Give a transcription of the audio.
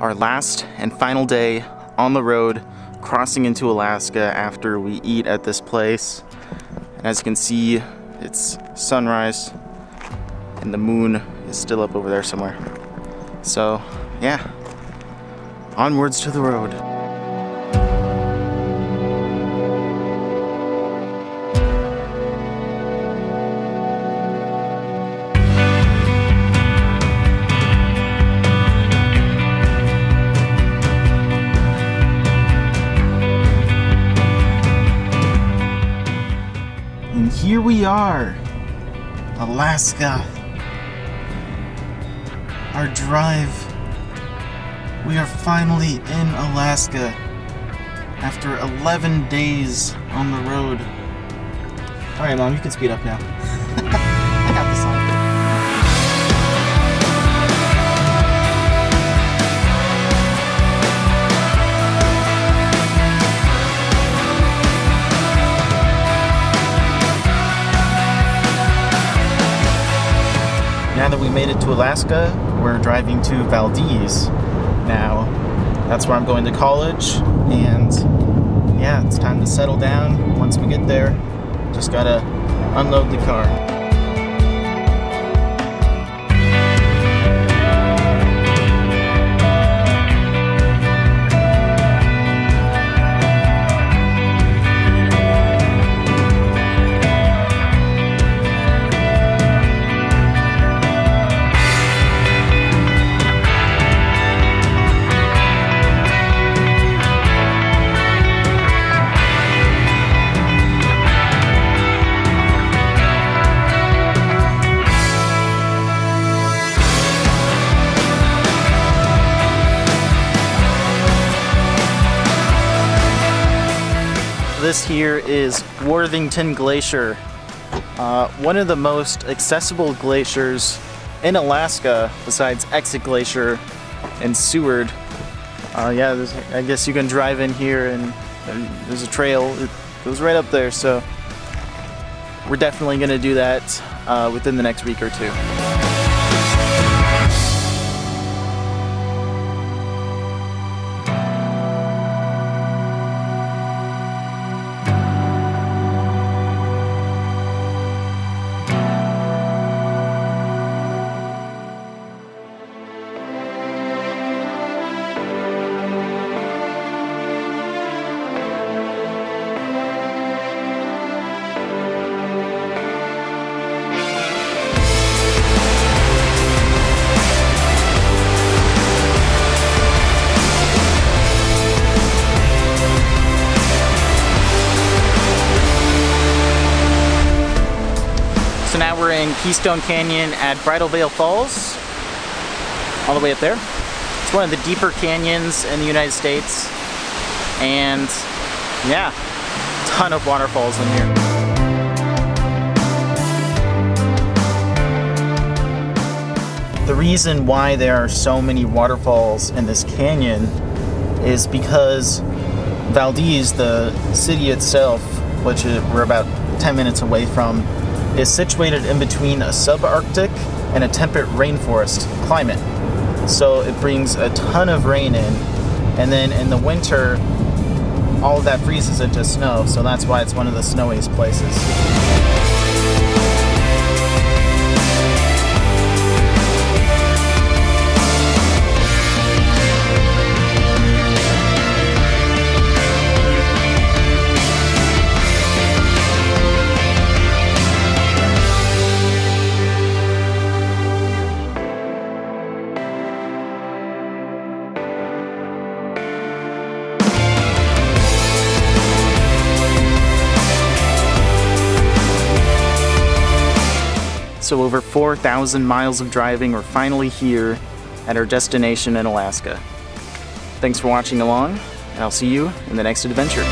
our last and final day on the road crossing into Alaska after we eat at this place. And as you can see, it's sunrise and the moon is still up over there somewhere. So, yeah, onwards to the road. Here we are, Alaska. Our drive. We are finally in Alaska after 11 days on the road. Alright, Mom, you can speed up now. made it to Alaska, we're driving to Valdez now. That's where I'm going to college, and yeah, it's time to settle down. Once we get there, just gotta unload the car. This here is Worthington Glacier, uh, one of the most accessible glaciers in Alaska besides Exit Glacier and Seward. Uh, yeah, I guess you can drive in here and, and there's a trail. It goes right up there, so we're definitely going to do that uh, within the next week or two. So now we're in Keystone Canyon at Bridal Veil Falls, all the way up there. It's one of the deeper canyons in the United States, and yeah, ton of waterfalls in here. The reason why there are so many waterfalls in this canyon is because Valdez, the city itself, which we're about 10 minutes away from, is situated in between a subarctic and a temperate rainforest climate. So it brings a ton of rain in, and then in the winter, all of that freezes into snow. So that's why it's one of the snowiest places. So over 4,000 miles of driving, we're finally here at our destination in Alaska. Thanks for watching along, and I'll see you in the next adventure.